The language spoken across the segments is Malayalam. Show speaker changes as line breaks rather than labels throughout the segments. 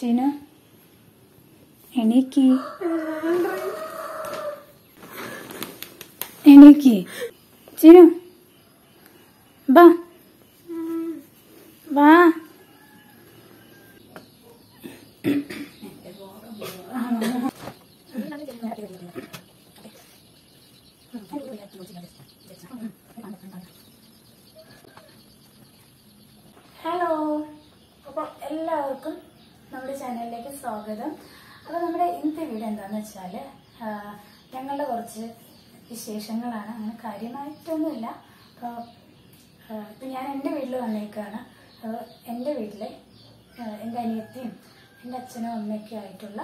ചീന എണീക്ക് എണീക്ക് ചീനു ബാ വാ ഹലോ അപ്പോൾ എല്ലാവർക്കും നമ്മുടെ ചാനലിലേക്ക് സ്വാഗതം. അപ്പോൾ നമ്മുടെ ഇന്നത്തെ വീഡിയോ എന്താണെന്ന് വെച്ചാൽ ഞങ്ങളുടെ കുറച്ച് വിശേഷങ്ങളാണ്. അങ്ങനെ കാര്യമായിട്ടൊന്നുമില്ല. അപ്പോൾ ഇപ്പം ഞാൻ എന്റെ വീട്ടിൽ വന്നേക്കാണ്. അപ്പോൾ എന്റെ വീട്ടിൽ എന്റെ അനിയത്തിയും എന്റെ അച്ഛനും അമ്മയൊക്കെ ആയിട്ടുള്ള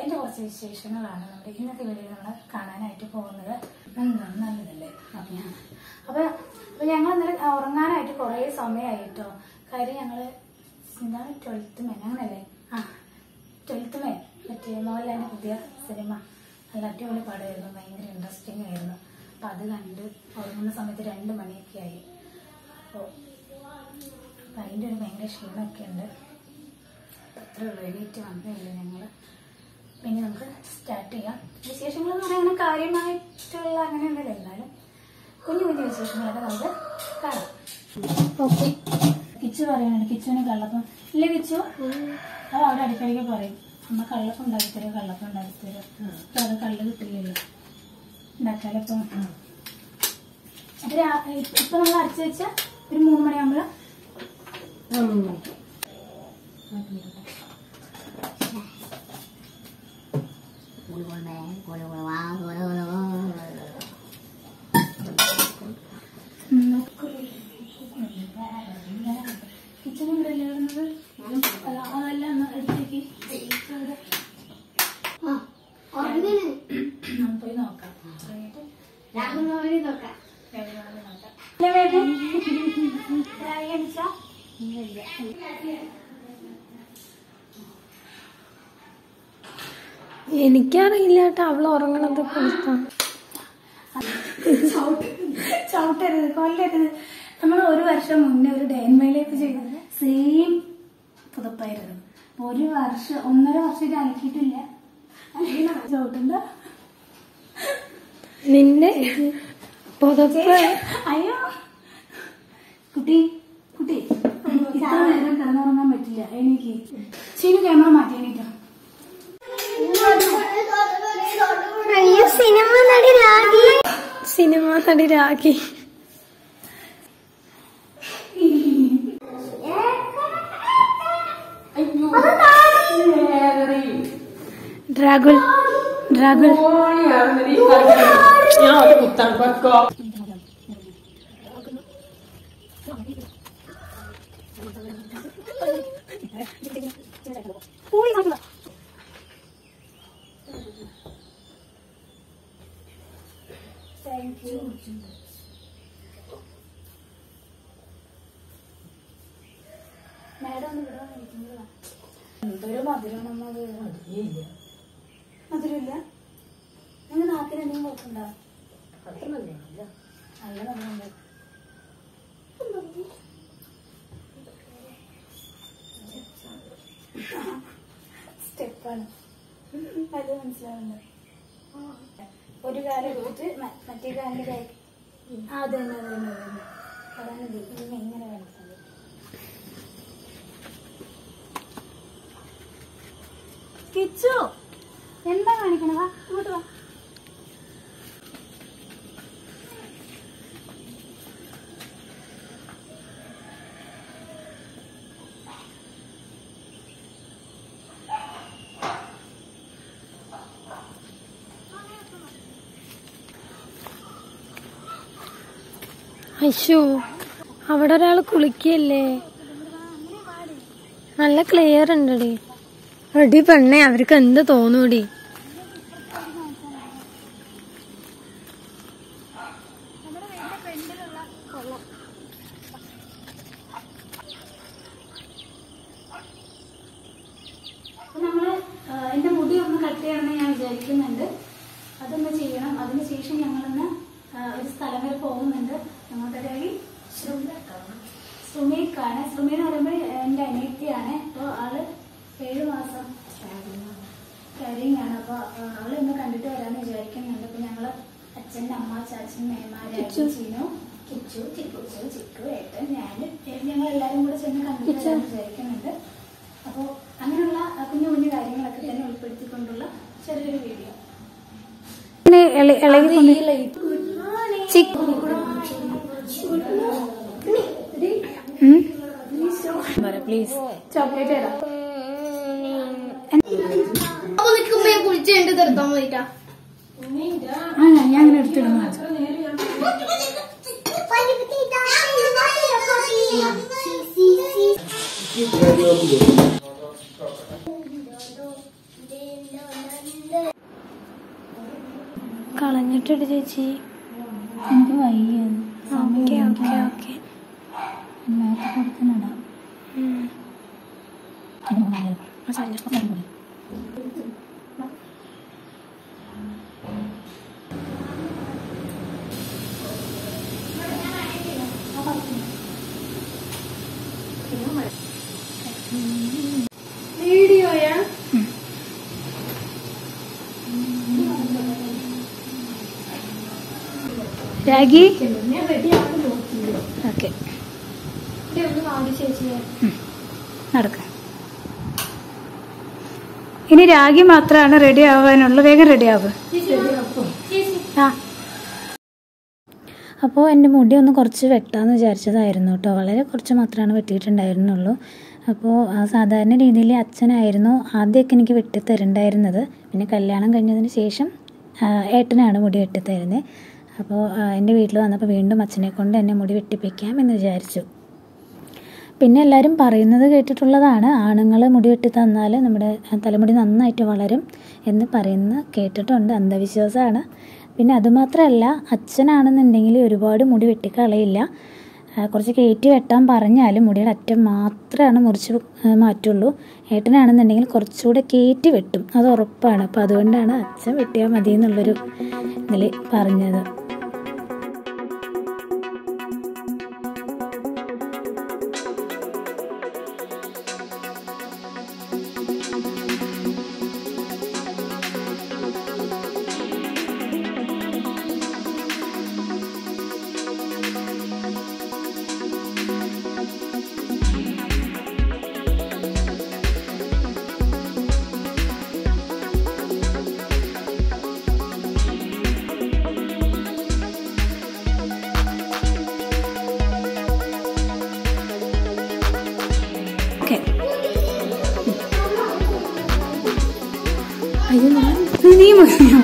എന്റെ കുറച്ച് വിശേഷങ്ങളാണ് നമ്മുടെ ഇന്നത്തെ വീഡിയോ നമ്മൾ കാണാനായിട്ട് പോകുന്നത്. എന്താണ് നല്ലതല്ലേ? അപ്പം ഞാൻ അപ്പോൾ അപ്പോൾ ഞങ്ങൾ ഇന്നലെ ഉറങ്ങാനായിട്ട് കുറേ സമയമായിട്ടോ? കാര്യം ഞങ്ങൾ എന്താണ് ട്വൽത്ത് അങ്ങനല്ലേ? ആ. ട്വൽത്ത് മെൻ മറ്റേ മോഹൻലാലിന്റെ പുതിയ സിനിമ. നല്ല അടിപൊളി പടമായിരുന്നു ഭയങ്കര ഇൻട്രസ്റ്റിംഗ് ആയിരുന്നു. അപ്പം അത് കണ്ട് ഉറങ്ങുന്ന സമയത്ത് രണ്ട് മണിയൊക്കെ ആയി അപ്പോൾ അപ്പം അതിന്റെ ഒരു ഭയങ്കര ക്ഷീണമൊക്കെ ഉണ്ട്. അത്ര ഉള്ളൂ. എണീറ്റ് വന്നില്ല ഞങ്ങൾ പിന്നെ നമുക്ക് സ്റ്റാർട്ട് ചെയ്യാം. വിശേഷങ്ങൾ എന്ന് അങ്ങനെ കാര്യമായിട്ടുള്ള അങ്ങനെയൊന്നുമില്ല എന്നാലും കുഞ്ഞു കുഞ്ഞു വിശേഷങ്ങളൊക്കെ നമുക്ക് കാണാം. ഓക്കെ കിച്ചു പറയാനുണ്ട് കിച്ചുവിന് കള്ളപ്പം. ഇല്ല കിച്ചു? അത് അവിടെ അടിക്കടിക്ക് പറയും. അമ്മ കള്ളപ്പം ഉണ്ടാക്കി തരും കള്ളപ്പം ഉണ്ടാക്കി തരും ഇപ്പൊ അത് കള്ള് കിട്ടില്ലല്ലോ. ഉണ്ടാക്കാലപ്പം ഇപ്പൊ നമ്മൾ അരച്ച് വെച്ച ഒരു മൂന്ന് മണിയാകുമ്പോൾ കിച്ചണും ഇവിടെ അല്ലേ കിടന്നത് അല്ല അതല്ല ഒന്ന് എടുത്തേക്ക് ഇവിടെ. നമുക്ക് പോയി നോക്കാം കഴിഞ്ഞിട്ട് രാവിലെ നോക്കാം. ഇല്ല, വേഗം. രാവിലെ എണീച്ചാ?
എനിക്കറിയില്ല കേട്ടോ അവൾ ഉറങ്ങണത്
ചവിട്ടരുത് കൊല്ലരുത്. നമ്മൾ ഒരു വർഷം മുന്നേ ഒരു ഡേ ഇൻ മൈ ലൈഫ് ചെയ്തത് സെയിം പുതപ്പായിരുന്നു. ഒരു വർഷം ഒന്നര വർഷം അലക്കിയിട്ടില്ല. അല്ലെങ്കിൽ ചവിട്ടണ്ട
നിന്നെ പുതപ്പ്.
അയ്യോ. കുട്ടി കുട്ടി ഇത്ര നേരം കിടന്നുറങ്ങാൻ പറ്റില്ല. എനിക്ക് ശരി ക്യാമറ മാറ്റി എണീറ്റോ
അയ്യോ സിനിമ നടി രാഗി. സിനിമ നടി രാഗി. ഡ്രാഗുൽ ഡ്രാഗുൽ.
താങ്ക് യു എന്തൊരു മധുരം നമ്മത് മധുരമില്ല നല്ല മധുരമുണ്ട് സ്റ്റെപ്പാണ് അത് മനസ്സിലാവുന്നത് ഒരു കാലം മറ്റേ കാലിന്റെ കൈ ഇതിനെ ഇങ്ങനെ കിച്ചു എന്താ കാണിക്കണവാ ഇങ്ങോട്ട് വാ.
അശോ അവിടെ ഒരാൾ കുളിക്കല്ലേ? നല്ല ക്ലിയർ ഉണ്ടടി. എടി പെണ്ണെ അവർക്ക് എന്ത് തോന്നൂടി?
അതൊന്ന് ചെയ്യണം. അതിനുശേഷം ഞങ്ങളൊന്ന് ഒരു സ്ഥലം വരെ പോകുന്നുണ്ട്. ഞങ്ങളുടെ സുമേക്കാണ്. സുമി എന്ന് പറയുമ്പോൾ എന്റെ അനിയത്തിയാണ്. അപ്പോൾ ആൾ
ഏഴ് മാസം കാരിങ് ആണ്. അപ്പൊ അവളെ ഇന്ന് കണ്ടിട്ട് വരാന്ന് വിചാരിക്കുന്നുണ്ട്. അപ്പൊ ഞങ്ങൾ അച്ഛന്റെ അമ്മ ചാച്ചൻ മേമാര് ചീനു കിച്ചു ചിക്കുച്ചു ചിക്കു ഏട്ടൻ ഞാൻ ഞങ്ങൾ എല്ലാരും കൂടെ ചെന്ന് കണ്ടിട്ട് വരാൻ വിചാരിക്കുന്നുണ്ട്. അപ്പൊ അങ്ങനെയുള്ള കുഞ്ഞു കുഞ്ഞു കാര്യങ്ങളൊക്കെ തന്നെ ഉൾപ്പെടുത്തിക്കൊണ്ടുള്ള ചെറിയൊരു video.
Good morning chick. Please
chocolate ഞാൻ എടുത്തിടുന്നു
കളഞ്ഞിട്ടിട്ട് ചേച്ചി.
എനിക്ക് വയ്യ.
ഓക്കെ ഓക്കെ ഓക്കെ
നേരത്തെ കൊടുക്കുന്നുണ്ടാവും
വീഡിയോയാ
രാഗി ഓക്കെ നടക്ക. ഇനി രാഗി മാത്രമാണ് റെഡി ആവാനുള്ളത് വേഗം റെഡി ആവുക ആ. അപ്പോൾ എന്റെ മുടി ഒന്ന് കുറച്ച് വെട്ടാമെന്ന് വിചാരിച്ചതായിരുന്നു കേട്ടോ. വളരെ കുറച്ച് മാത്രമാണ് വെട്ടിയിട്ടുണ്ടായിരുന്നുള്ളൂ. അപ്പോൾ സാധാരണ രീതിയിൽ അച്ഛനായിരുന്നു ആദ്യമൊക്കെ എനിക്ക് വെട്ടിത്തരണ്ടായിരുന്നത്. പിന്നെ കല്യാണം കഴിഞ്ഞതിന് ശേഷം ഏട്ടനാണ് മുടി വെട്ടിത്തരുന്നത് അപ്പോൾ എന്റെ വീട്ടിൽ വന്നപ്പോൾ വീണ്ടും അച്ഛനെ കൊണ്ട് എന്നെ മുടി വെട്ടിപ്പിക്കാം എന്ന് വിചാരിച്ചു. പിന്നെ എല്ലാവരും പറയുന്നത് കേട്ടിട്ടുള്ളതാണ്. ആണുങ്ങൾ മുടി വെട്ടി തന്നാൽ നമ്മുടെ തലമുടി നന്നായിട്ട് വളരും എന്ന് പറയുന്ന കേട്ടിട്ടുണ്ട്. അന്ധവിശ്വാസമാണ്. പിന്നെ അതുമാത്രമല്ല അച്ഛനാണെന്നുണ്ടെങ്കിൽ ഒരുപാട് മുടി വെട്ടിക്കളയില്ല. കുറച്ച് കയറ്റി വെട്ടാൻ പറഞ്ഞാലും മുടിയുടെ അറ്റം മാത്രമാണ് മുറിച്ച് മാറ്റുള്ളൂ. ഏട്ടനാണെന്നുണ്ടെങ്കിൽ കുറച്ചുകൂടെ കയറ്റി വെട്ടും. അത് ഉറപ്പാണ്. അപ്പോൾ അതുകൊണ്ടാണ് അച്ഛൻ വെട്ടിയാൽ മതി എന്നുള്ളൊരു ഇതിൽ പറഞ്ഞത്. അയ്യോ നീ മതിയോ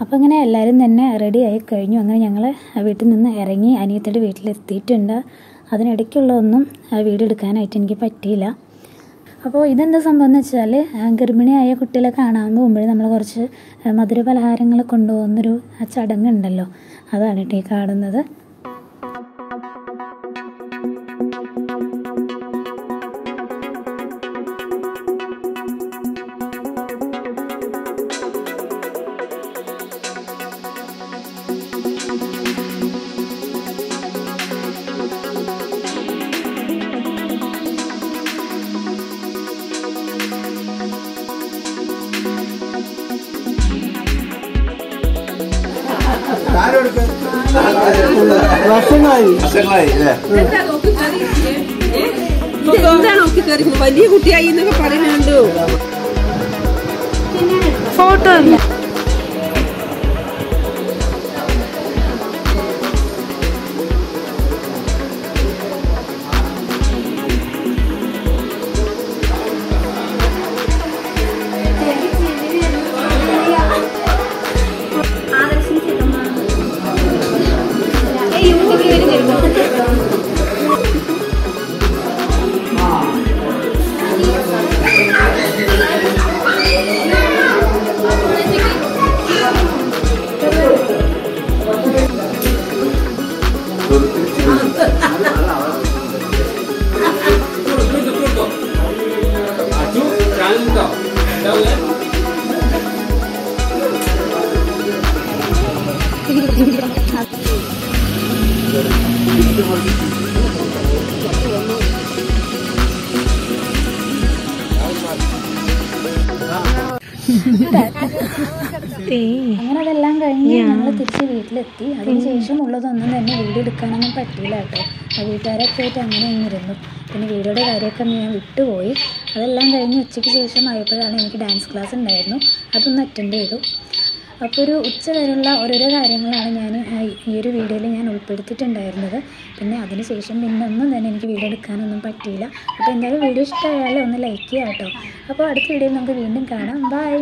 അപ്പോൾ ഇങ്ങനെ എല്ലാവരും തന്നെ റെഡി ആയി കഴിഞ്ഞു. അങ്ങനെ ഞങ്ങൾ വീട്ടിൽ നിന്ന് ഇറങ്ങി അനിയത്തിയുടെ വീട്ടിലെത്തിയിട്ടുണ്ട്. അതിനിടയ്ക്കുള്ള ഒന്നും വീഡിയോ എടുക്കാനായിട്ട് എനിക്ക് പറ്റിയില്ല. അപ്പോൾ ഇതെന്താ സംഭവം എന്ന് വെച്ചാൽ ഗർഭിണിയായ കുട്ടികളെ കാണാൻ പോകുമ്പോൾ നമ്മൾ കുറച്ച് മധുര പലഹാരങ്ങൾ കൊണ്ടുപോകുന്നൊരു ചടങ്ങുണ്ടല്ലോ അതാണ് കേട്ടോ ഈ കാണുന്നത്.
വർഷങ്ങളായി.
വർഷങ്ങളായി
നോക്കി വലിയ കുട്ടിയായി എന്നൊക്കെ പറയുന്നുണ്ട്?
ഫോട്ടോ അങ്ങനതെല്ലാം കഴിഞ്ഞ് ഞങ്ങൾ തിരിച്ച് വീട്ടിലെത്തി. അതിനുശേഷം ഉള്ളതൊന്നും തന്നെ വീഡിയോ എടുക്കാനൊന്നും പറ്റിയില്ല കേട്ടോ. വീട്ടുകാരൊക്കെ ആയിട്ട് അങ്ങനെ ഇരുന്നു. പിന്നെ വീഡിയോയുടെ കാര്യമൊക്കെ ഞാൻ വിട്ടുപോയി. അതെല്ലാം കഴിഞ്ഞ് ഉച്ചയ്ക്ക് ശേഷം ആയപ്പോഴാണ് എനിക്ക് ഡാൻസ് ക്ലാസ് ഉണ്ടായിരുന്നു. അതൊന്ന് അറ്റൻഡ് ചെയ്തു. അപ്പോൾ ഒരു ഉച്ച വരെയുള്ള ഓരോരോ കാര്യങ്ങളാണ് ഞാൻ ഈ ഒരു വീഡിയോയിൽ ഞാൻ ഉൾപ്പെടുത്തിയിട്ടുണ്ടായിരുന്നത്. പിന്നെ അതിനുശേഷം പിന്നെ ഒന്നും തന്നെ എനിക്ക് വീഡിയോ എടുക്കാനൊന്നും പറ്റിയില്ല. അപ്പോൾ എന്തായാലും വീഡിയോ ഇഷ്ടമായാലും ഒന്ന് ലൈക്ക് ചെയ്യാം കേട്ടോ അപ്പോൾ അടുത്ത വീഡിയോയിൽ നമുക്ക് വീണ്ടും കാണാം. ബൈ